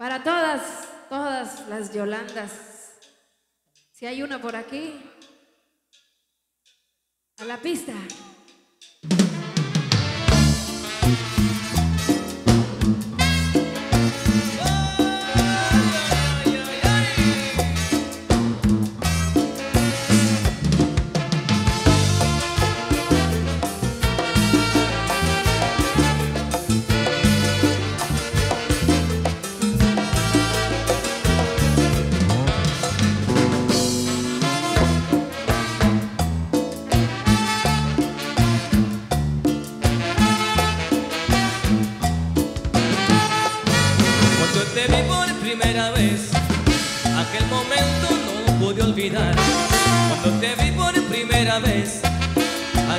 Para todas, todas las Yolandas. Si hay una por aquí. A la pista.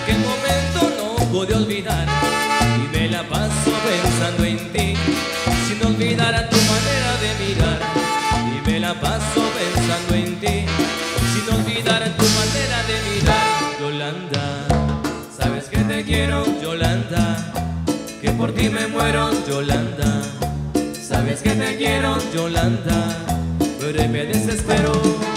Aquel momento no pude olvidar. Y me la paso pensando en ti, sin olvidar a tu manera de mirar. Y me la paso pensando en ti, sin olvidar a tu manera de mirar. Yolanda, sabes que te quiero, Yolanda, que por ti me muero, Yolanda. Sabes que te quiero, Yolanda, pero me desespero.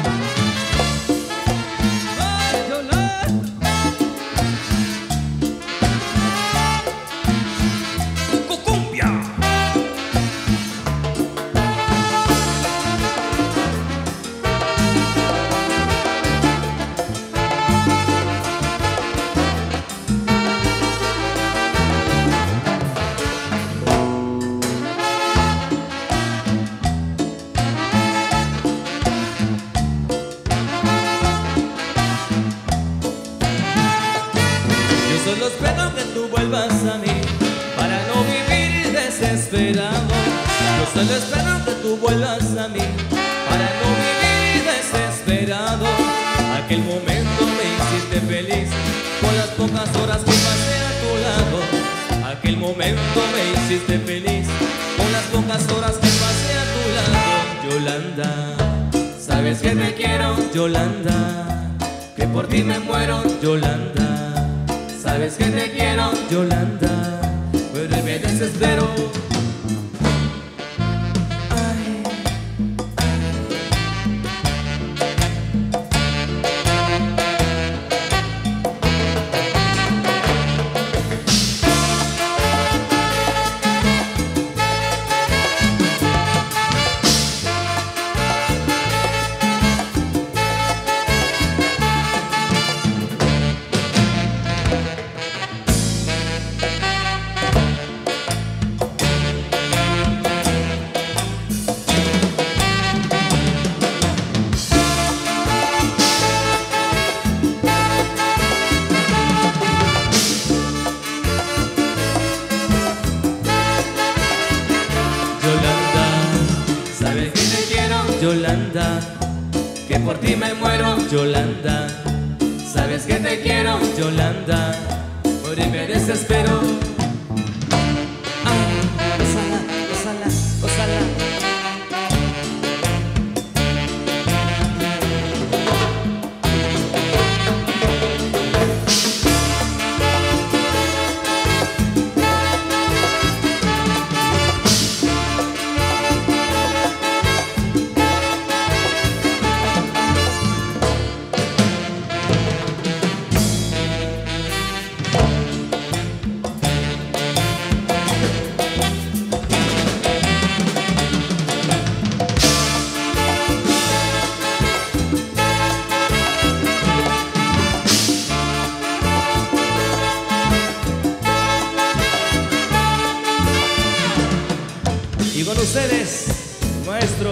Solo espero que tú vuelvas a mí para no vivir desesperado. Aquel momento me hiciste feliz con las pocas horas que pasé a tu lado. Aquel momento me hiciste feliz con las pocas horas que pasé a tu lado. Yolanda, sabes que te quiero, Yolanda, que por ti me muero, Yolanda. Sabes que te quiero, Yolanda, pero me desespero. Yolanda, que por ti me muero, Yolanda. Sabes que te quiero, Yolanda, por me desespero. Ustedes, maestro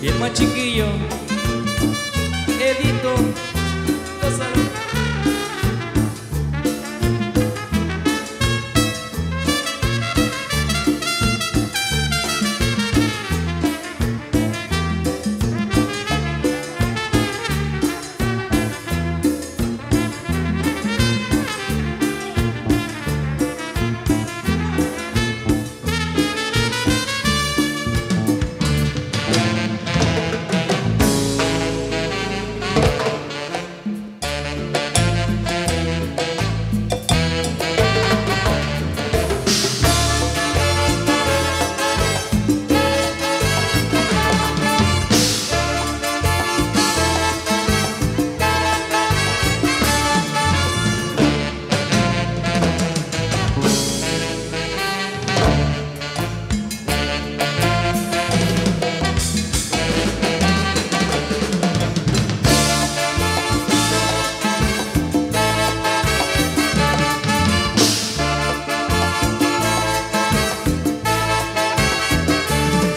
Y el más chiquillo,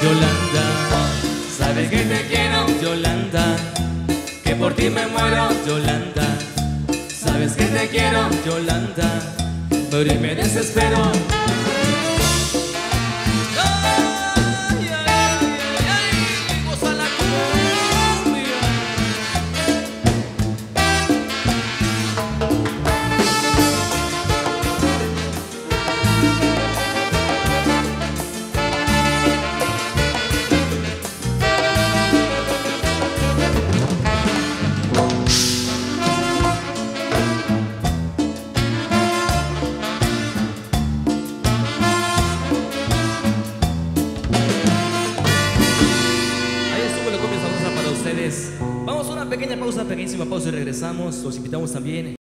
Yolanda, sabes que te quiero, Yolanda, que por ti me muero, Yolanda, sabes que te quiero, Yolanda, pero me desespero. Pequeña pausa, pequeñísima pausa y regresamos. Los invitamos también